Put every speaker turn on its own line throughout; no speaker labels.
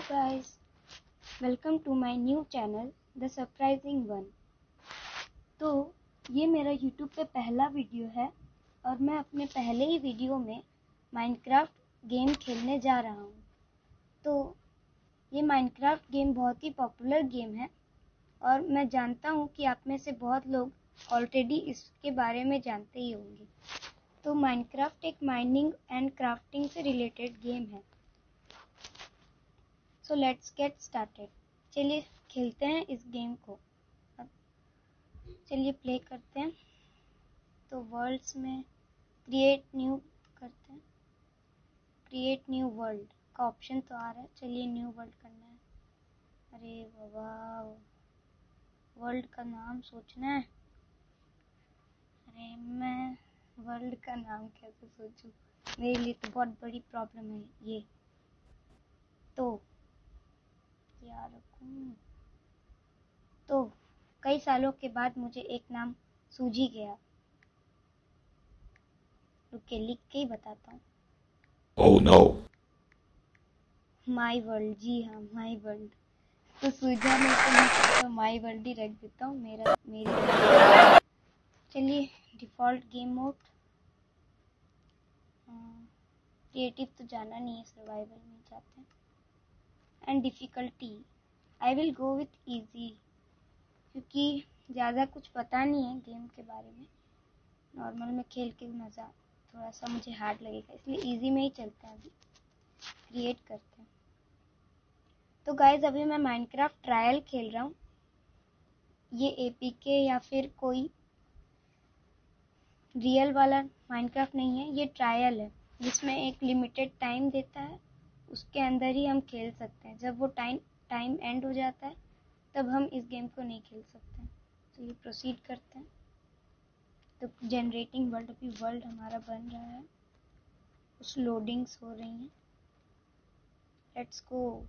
Guys welcome to my new channel the surprising one तो ये मेरा यूट्यूब पे पहला वीडियो है और मैं अपने पहले ही वीडियो में माइनक्राफ्ट गेम खेलने जा रहा हूँ। तो ये माइनक्राफ्ट गेम बहुत ही पॉपुलर गेम है और मैं जानता हूँ कि आप में से बहुत लोग ऑलरेडी इसके बारे में जानते ही होंगे। तो माइनक्राफ्ट एक माइनिंग एंड क्राफ्टिंग से रिलेटेड गेम है। सो लेट्स गेट स्टार्टेड चलिए, खेलते हैं इस गेम को। चलिए प्ले करते हैं। तो वर्ल्ड्स में क्रिएट न्यू करते हैं। क्रिएट न्यू वर्ल्ड का ऑप्शन तो आ रहा है। चलिए न्यू वर्ल्ड करना है। अरे बाबा वर्ल्ड का नाम सोचना है? अरे मैं वर्ल्ड का नाम कैसे सोचूं? मेरे लिए तो बहुत बड़ी प्रॉब्लम है ये। तो क्या रखूँ। तो कई सालों के बाद मुझे एक नाम सूझ ही गया। रुके लिख के ही बताता हूँ।
Oh no.
माई वर्ल्ड जी हाँ माई वर्ल्ड तो सूझा नहीं तो मैं तो माई वर्ल्ड ही रख देता हूँ मेरा मेरी। चलिए डिफ़ॉल्ट गेम मोड क्रिएटिव तो जाना नहीं है सर्वाइवल में जाते हैं। And difficulty I will go with easy क्योंकि ज़्यादा कुछ पता नहीं है गेम के बारे में। नॉर्मल में खेल के मज़ा थोड़ा सा मुझे हार्ड लगेगा, इसलिए ईजी में ही चलते हैं अभी। क्रिएट करते हैं। तो गाइज़ अभी मैं माइनक्राफ्ट ट्रायल खेल रहा हूँ। ये ए पी के या फिर कोई रियल वाला माइनक्राफ्ट नहीं है, ये ट्रायल है, जिसमें एक लिमिटेड टाइम देता है। उसके अंदर ही हम खेल सकते हैं। जब वो टाइम टाइम एंड हो जाता है, तब हम इस गेम को नहीं खेल सकते हैं। तो ये प्रोसीड करते हैं। तो जनरेटिंग वर्ल्ड अभी वर्ल्ड हमारा बन रहा है। कुछ लोडिंग्स हो रही हैं। लेट्स गो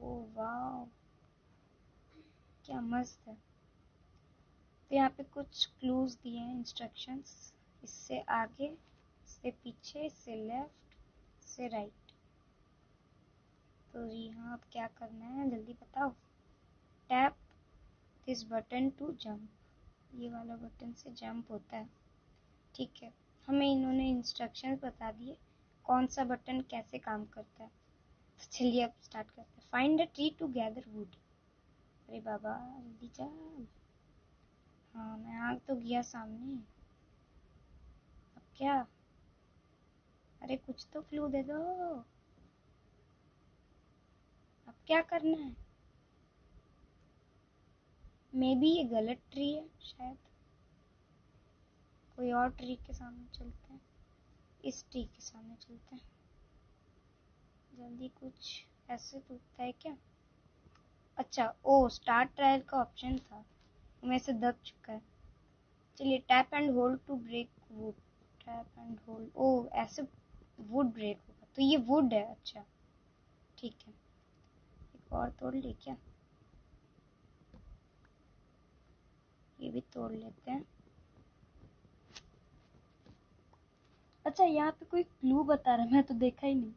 ओ वाह क्या मस्त है। तो यहाँ पे कुछ क्लूज दिए हैं इंस्ट्रक्शंस इससे आगे, इससे पीछे, इससे लेफ़्ट इससे राइट तो यहाँ अब क्या करना है? जल्दी बताओ। Tap this button to jump ये वाला बटन से जंप होता है। ठीक है। हमें इन्होंने इंस्ट्रक्शन बता दिए कौन सा बटन कैसे काम करता है। तो चलिए अब स्टार्ट करते हैं। Find a tree to gather wood अरे बाबा, जल्दी चल। हाँ मैं आ तो गया सामने। अब क्या? अरे कुछ तो क्लू दे दो। क्या करना है? मे बी ये गलत ट्री है, शायद। कोई और ट्री के सामने चलते हैं। इस ट्री के सामने चलते हैं। जल्दी कुछ ऐसे टूटता है क्या? अच्छा ओ स्टार्ट ट्रायल का ऑप्शन था। मेरे से दब चुका है। चलिए tap and hold to break wood tap and hold oh, ऐसे वुड ब्रेक होगा। तो ये वुड है अच्छा। ठीक है। और तोड़ ले क्या? ये भी तोड़ लेते हैं। अच्छा यहाँ पे कोई क्लू बता रहा है, मैं तो देखा ही नहीं।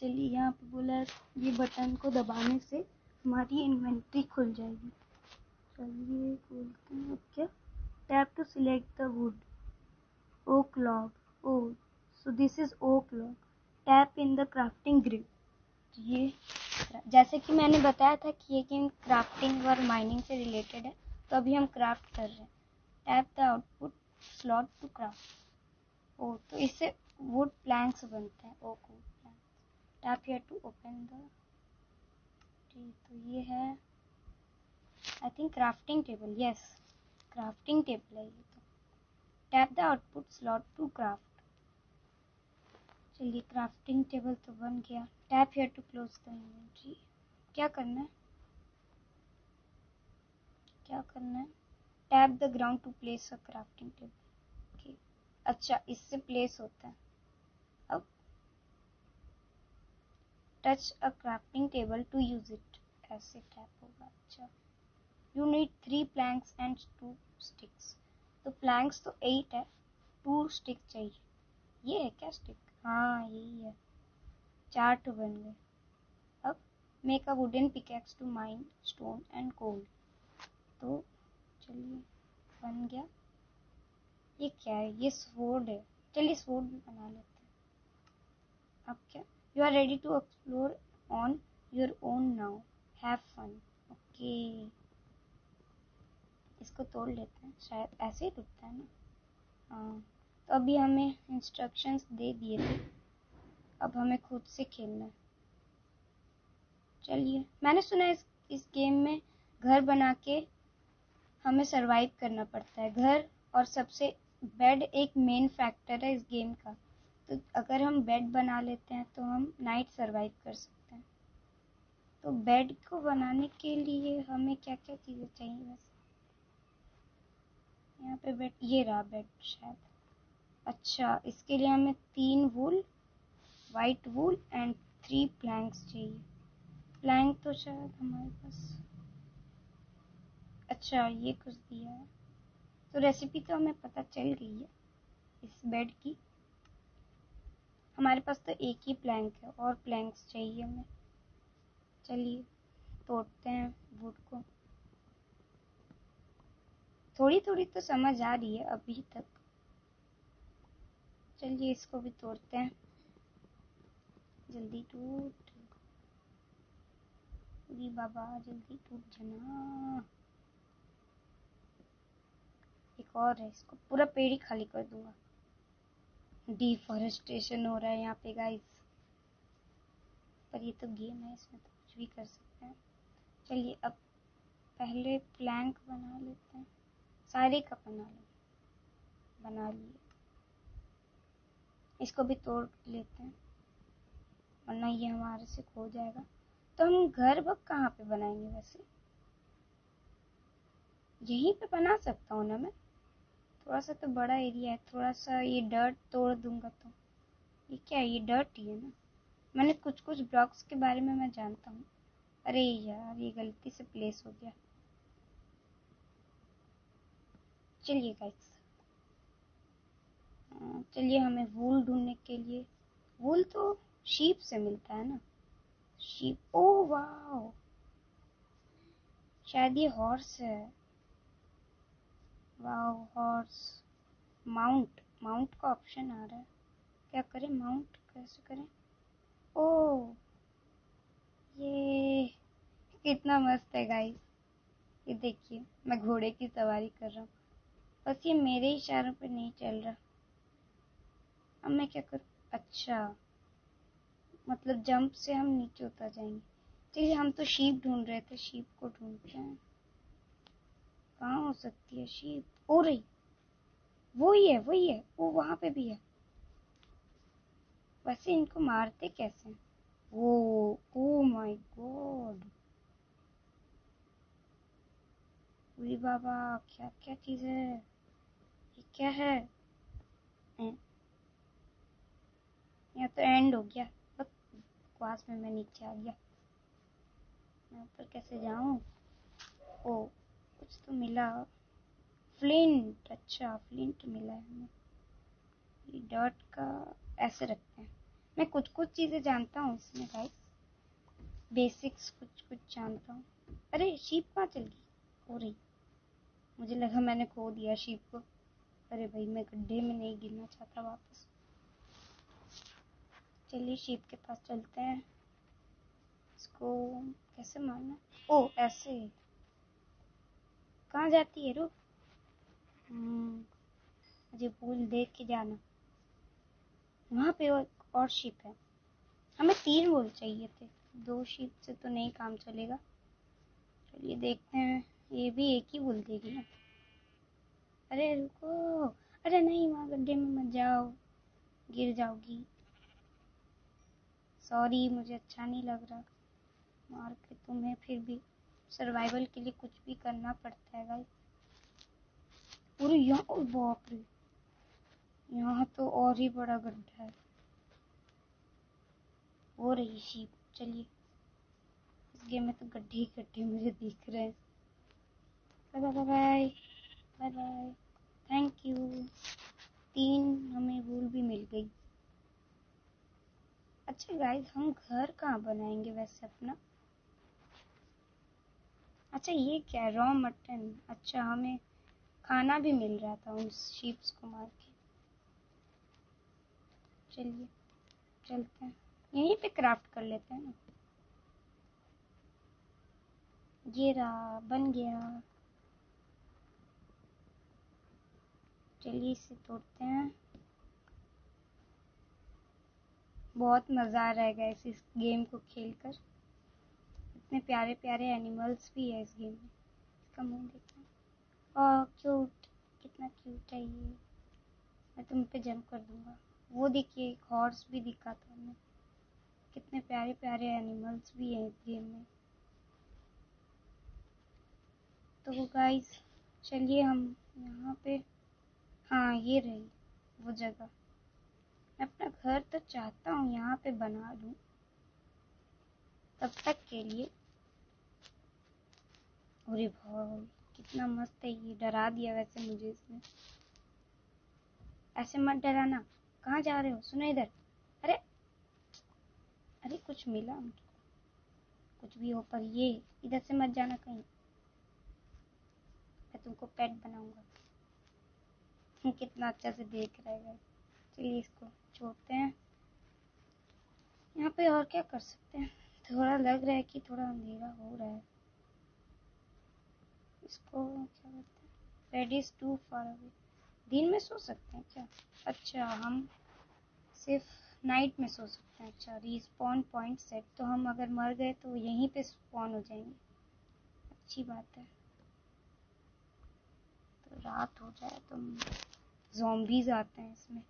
चलिए, यहाँ पे बोला है, ये बटन को दबाने से हमारी इन्वेंट्री खुल जाएगी। चलिए खोलते हैं क्या? Tap to select the wood oak log oh so this is oak log tap in the crafting grid ये जैसे कि मैंने बताया था कि ये गेम क्राफ्टिंग और माइनिंग से रिलेटेड है तो अभी हम क्राफ्ट कर रहे हैं। Tap the output slot to craft oh तो इससे वुड प्लैंक्स बनते हैं। Oak tap here to open the तो ये है I think crafting table yes crafting table है ये तो। Tap the output slot to craft चलिए क्राफ्टिंग टेबल तो बन गया। Tap here to close the inventory क्या करना है? क्या करना है? Tap the ground to place a crafting table. Okay अच्छा इससे प्लेस होता है। अब touch a crafting table to use it. ऐसे टैप होगा। अच्छा you need three planks and two sticks. तो प्लैंक्स तो एट है, टू स्टिक चाहिए। ये है क्या स्टिक? हाँ यही है। चार तो बन गए अब make a wooden pickaxe to mine stone and cold तो चलिए, बन गया। ये क्या है? ये स्वोर्ड है। चलिए स्वोर्ड बना लेते हैं। अब क्या? You are ready to explore on your own now have fun okay इसको तोड़ लेते हैं। शायद ऐसे ही टूटता है ना? हाँ। तो अभी हमें इंस्ट्रक्शंस दे दिए थे। अब हमें खुद से खेलना है। चलिए मैंने सुना है इस, इस गेम में घर बना के हमें सरवाइव करना पड़ता है। घर और सबसे बेड एक मेन फैक्टर है इस गेम का। तो अगर हम बेड बना लेते हैं तो हम नाइट सरवाइव कर सकते हैं। तो बेड को बनाने के लिए हमें क्या क्या चीज़ें चाहिए वैसे यहाँ पे बेड ये रहा बेड शायद। अच्छा इसके लिए हमें तीन wool white wool and three planks चाहिए। प्लैंक तो शायद हमारे पास। अच्छा ये कुछ दिया है। तो रेसिपी तो हमें पता चल गई है इस बेड की। हमारे पास तो एक ही प्लैंक है, और प्लैंक्स चाहिए हमें। चलिए, तोड़ते हैं वुड को। थोड़ी थोड़ी तो समझ आ रही है अभी तक। चलिए, इसको भी तोड़ते हैं। जल्दी टूट। बाबा, जल्दी टूट जाना। एक और है, इसको पूरा पेड़ ही खाली कर दूँगा। डिफॉरेस्टेशन हो रहा है यहाँ पे गाइस पर ये तो गेम है, इसमें तो कुछ भी कर सकते हैं। चलिए, अब पहले प्लैंक बना लेते हैं। सारे का बना लो। बना लिए। इसको भी तोड़ लेते हैं। वरना ये हमारे से खो जाएगा। तो हम घर वक्त कहाँ पे बनाएँगे वैसे? यहीं पे बना सकता हूँ ना मैं? थोड़ा सा तो बड़ा एरिया है थोड़ा सा ये डर्ट तोड़ दूँगा तो। ये क्या ये डर्ट ही है ना? मैंने कुछ कुछ ब्लॉक्स के बारे में मैं जानता हूँ। अरे यार, ये गलती से प्लेस हो गया। चलिए गाइस चलिए हमें वूल ढूँढने के लिए। वूल तो शीप से मिलता है ना? शीप ओ वाह शायद ये हॉर्स है। Wow, horse. माउंट माउंट का ऑप्शन आ रहा है। क्या करें? माउंट कैसे करें? ओ ये कितना मस्त है गाइस ये देखिए, मैं घोड़े की सवारी कर रहा हूँ। बस ये मेरे इशारों पे नहीं चल रहा। अब मैं क्या करूँ? अच्छा। मतलब जंप से हम नीचे उतर जाएँगे। चलिए हम तो शीप ढूंढ रहे थे, शीप को ढूंढते हैं। कहाँ हो सकती है शीप? हो रही। वो ही है वही है, वो वहाँ पे भी है। वैसे इनको मारते कैसे वो, ओ माय गॉड। अरे बाबा, क्या क्या चीज़ है? ये क्या है? यहाँ तो एंड हो गया। बकवास में मैं नीचे आ गया। मैं ऊपर कैसे जाऊँ? ओ, कुछ तो मिला। फ्लिंट अच्छा फ्लिंट मिला है हमें। डॉट का ऐसे रखते हैं। मैं कुछ कुछ चीज़ें जानता हूँ इसमें गाइस बेसिक्स कुछ कुछ जानता हूँ। अरे शीप कहाँ चल गई? हो रही। मुझे लगा मैंने खो दिया शीप को। अरे भाई, मैं गड्ढे में नहीं गिरना चाहता वापस। चलिए शीप के पास चलते हैं। इसको कैसे मारना? ओ ऐसे। कहाँ जाती है रुक हम्म, मुझे भूल देख के जाना। वहाँ पे और शिप है। हमें तीन वूल चाहिए थे। दो शिप से तो नहीं काम चलेगा। चलिए देखते हैं। ये भी एक ही वूल देगी ना। अरे रुको। अरे नहीं वहाँ गड्ढे में मत जाओ। गिर जाओगी। सॉरी मुझे अच्छा नहीं लग रहा। मार के तुम्हें फिर भी सर्वाइवल के लिए कुछ भी करना पड़ता है भाई। पूरे यहाँ बाप रे। यहाँ तो और ही बड़ा गड्ढा है। हो रही शीप। चलिए। इस गेम में तो गड्ढे ही गड्ढे मुझे दिख रहे हैं। Bye bye bye bye bye thank you तीन हमें वूल भी मिल गई। अच्छा गाइस हम घर कहाँ बनाएँगे वैसे अपना? अच्छा ये क्या रॉ मटन अच्छा हमें खाना भी मिल रहा था उन शीप्स को मार के। चलिए, चलते हैं। यहीं पे क्राफ्ट कर लेते हैं ना। ये रहा, बन गया। चलिए, इसे तोड़ते हैं। बहुत मज़ा आ रहा है इस गेम को खेलकर। इतने प्यारे प्यारे एनिमल्स भी है इस गेम में। इसका मुँह देखना। और क्यूट कितना क्यूट है ये। मैं तुम पे जंप कर दूँगा। वो देखिए, एक हॉर्स भी दिखा था हमें कितने प्यारे प्यारे एनिमल्स भी हैं इस गेम में। तो गाइस चलिए हम यहाँ पे हाँ ये रही वो जगह। मैं अपना घर तो चाहता हूँ, यहाँ पे बना लूँ तब तक के लिए अरे भाई, कितना मस्त है ये, डरा दिया वैसे मुझे इसने। ऐसे मत डराना। कहाँ जा रहे हो? सुनो इधर। अरे अरे कुछ मिला मुझको कुछ भी हो पर ये, इधर से मत जाना कहीं। मैं तुमको पेट बनाऊँगा। कितना अच्छा से देख रहा है। चलिए इसको छोड़ते हैं। यहाँ पे और क्या कर सकते हैं? थोड़ा लग रहा है कि थोड़ा अंधेरा हो रहा है। इसको क्या कहते हैं? रेडिस टू फार अवे दिन में सो सकते हैं क्या? अच्छा हम सिर्फ़ नाइट में सो सकते हैं। अच्छा रिस्पॉन पॉइंट सेट तो हम अगर मर गए तो यहीं पे स्पॉन हो जाएँगे। अच्छी बात है। तो रात हो जाए तो जोम्बीज आते हैं इसमें।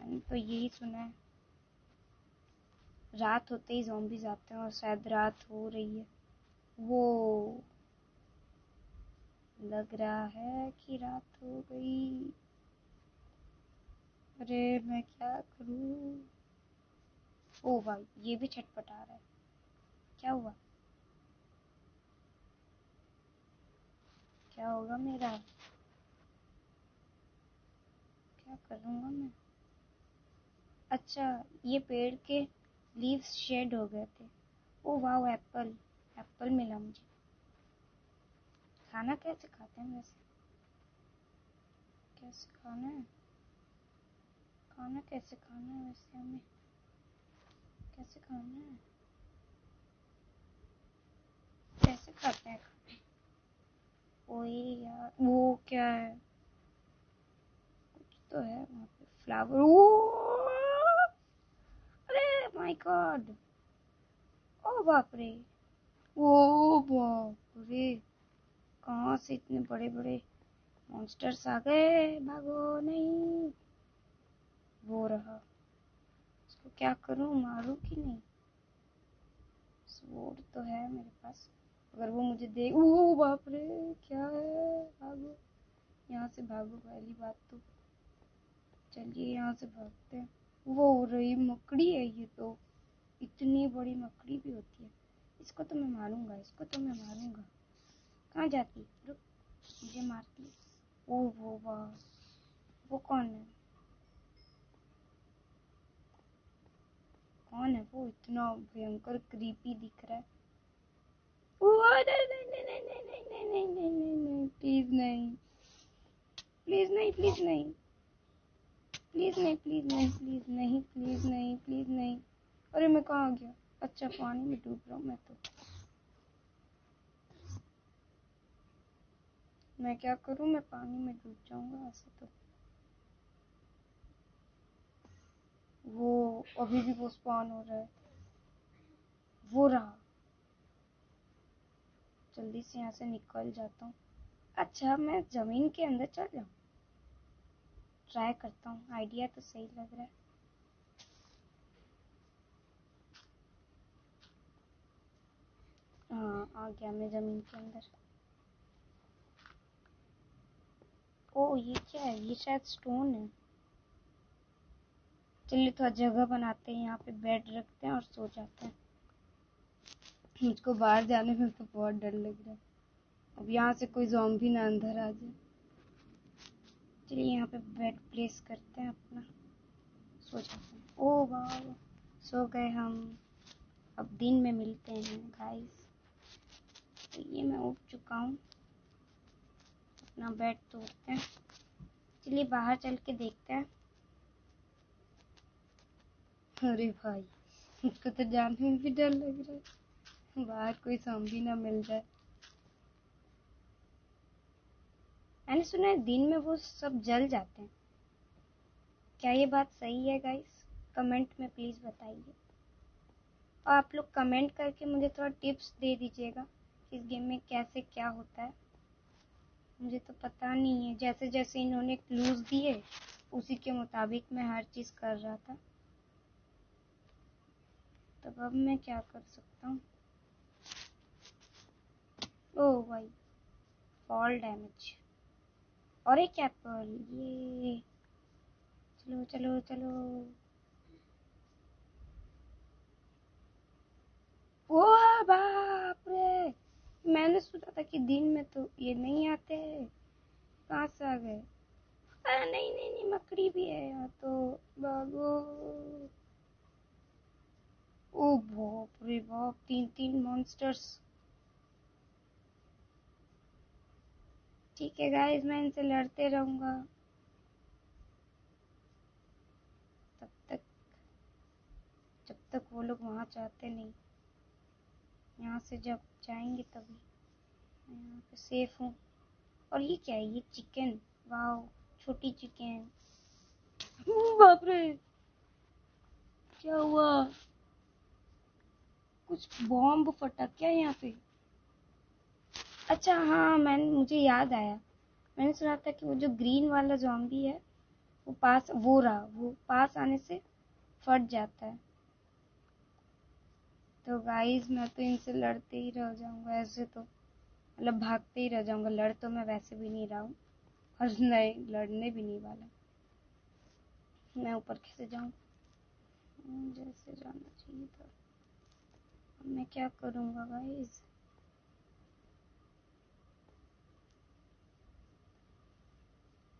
तो यही सुना है। रात होते ही जोम्बीज आते हैं और शायद रात हो रही है। वो लग रहा है कि रात हो गई। अरे मैं क्या करूँ? ओ भाई, ये भी छटपटा रहा है। क्या हुआ? क्या होगा मेरा? क्या करूँगा मैं? अच्छा ये पेड़ के लीव्स शेड हो गए थे। ओ वाह एप्पल एप्पल मिला मुझे। खाना कैसे खाते हैं वैसे? कैसे खाना है? खाना कैसे खाना है वैसे हमें? कैसे खाना है? कैसे खाते हैं? ओए यार, वो क्या है? कुछ तो है वहाँ पे फ्लावर ओ माय गॉड ओ बाप रे ओ बाप रे कहाँ से इतने बड़े बड़े मॉन्स्टर्स आ गए? भागो नहीं। वो रहा। उसको क्या करूँ? मारूं कि नहीं? स्वोर्ड तो है मेरे पास। अगर वो मुझे देख ओ बाप रे क्या है? भागो। यहाँ से भागो, पहली बात तो। चलिए यहाँ से भागते हैं। वो हो रही मकड़ी है ये तो इतनी बड़ी मकड़ी भी होती है इसको तो मैं मारूँगा इसको तो मैं मारूँगा कहाँ जाती रुक मुझे मारती ओ वो वाह वो कौन है कौन है वो इतना भयंकर क्रीपी दिख रहा है प्लीज़ नहीं प्लीज़ नहीं प्लीज़ नहीं प्लीज़ नहीं प्लीज़ नहीं प्लीज़ नहीं प्लीज़ नहीं प्लीज़ नहीं। अरे मैं कहाँ आ गया? अच्छा पानी में डूब रहा हूँ मैं तो। मैं क्या करूँ? मैं पानी में डूब जाऊँगा ऐसे तो। वो, अभी भी वो स्पॉन हो रहा है। वो रहा। जल्दी से यहाँ से निकल जाता हूँ। अच्छा मैं ज़मीन के अंदर चल जाऊँ? ट्राई करता हूँ। आइडिया तो सही लग रहा है। आ गया मैं ज़मीन के अंदर। ओ, ये क्या है? ये शायद स्टोन है। चलिए थोड़ा जगह बनाते हैं, यहाँ पे बेड रखते हैं और सो जाते हैं। मुझको बाहर जाने में तो बहुत डर लग रहा है। अब यहाँ से कोई भी ना अंदर आ जाए। चलिए यहाँ पे बेड प्लेस करते हैं अपना। सो जाते हैं। ओ वाह सो गए हम। अब दिन में मिलते हैं गाइस तो ये मैं उठ चुका हूँ। अपना बेड तोड़ते हैं। चलिए बाहर चल के देखते हैं। अरे भाई मुझको तो जाने में भी डर लग रहा है। बाहर कोई भी ना मिल जाए। मैंने सुना है दिन में वो सब जल जाते हैं। क्या ये बात सही है गाइस कमेंट में प्लीज़ बताइए। और आप लोग कमेंट करके मुझे थोड़ा टिप्स दे दीजिएगा इस गेम में कैसे क्या होता है। मुझे तो पता नहीं है। जैसे जैसे इन्होंने क्लूज दिए, उसी के मुताबिक मैं हर चीज़ कर रहा था। तब अब मैं क्या कर सकता हूँ? ओ भाई फॉल डैमेज और एक एप्पल ये। चलो चलो चलो। ओ बाप रे! मैंने सोचा था कि दिन में तो ये नहीं आते कहाँ से आ गए? नहीं नहीं नहीं, मकड़ी भी है यहाँ तो बाबू। ओ बाप रे, बाप तीन तीन मॉन्स्टर्स ठीक है गाइस मैं इनसे लड़ते रहूँगा। तब तक, जब तक वो लोग वहाँ चाहते नहीं। यहाँ से जब जाएँगे तभी यहाँ पे सेफ़ हूँ। और ये क्या है? ये चिकन वाह छोटी चिकन बाप रे क्या हुआ? कुछ बॉम्ब फटा क्या यहाँ पे? अच्छा हाँ मैंने, मुझे याद आया। मैंने सुना था कि वो जो ग्रीन वाला जॉम्बी है, वो पास, वो रहा, वो पास आने से फट जाता है। तो गाइस मैं तो इनसे लड़ते ही रह जाऊँगा, ऐसे तो मतलब भागते ही रह जाऊँगा। लड़ तो मैं वैसे भी नहीं रहा हूँ, और नहीं लड़ने भी नहीं वाला। मैं ऊपर कैसे जाऊँ? जैसे जाना चाहिए था। मैं क्या करूँगा गाइस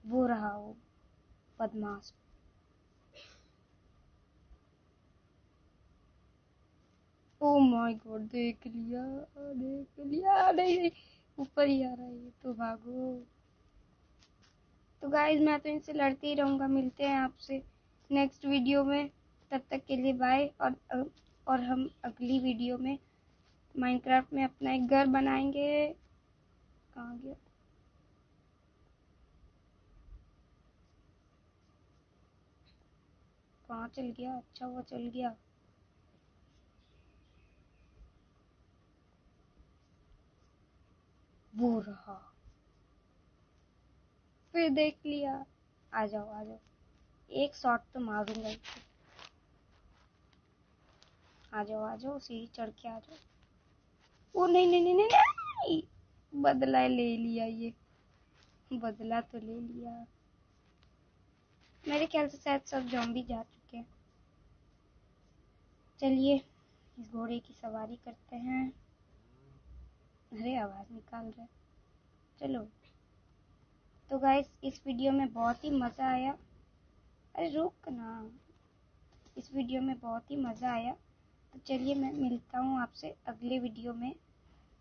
वो रहा वो बदमाश। ओ माय गॉड देख लिया देख लिया, नहीं, ऊपर ही आ रहा है तो भागो। तो गाइज़ मैं तो इनसे लड़ती ही रहूँगा, मिलते हैं आपसे नेक्स्ट वीडियो में। तब तक के लिए बाय और और हम अगली वीडियो में माइनक्राफ्ट में अपना एक घर बनाएँगे। कहाँ कहाँ चल गया? अच्छा हुआ चल गया। वो रहा। फिर देख लिया। आ जाओ आ जाओ। एक शॉट तो मारूँगा आ जाओ आ जाओ सीढ़ी चढ़ के आ जाओ। ओ नहीं नहीं नहीं नहीं, नहीं। बदला ले लिया ये। बदला तो ले लिया। मेरे ख्याल से शायद सब जॉम्बी जा चलिए, इस घोड़े की सवारी करते हैं। अरे, आवाज़ निकाल रहा। चलो। तो गाइस इस वीडियो में बहुत ही मज़ा आया। अरे, रुक ना। इस वीडियो में बहुत ही मज़ा आया। तो चलिए, मैं मिलता हूँ आपसे अगले वीडियो में।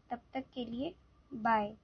तब तक के लिए बाय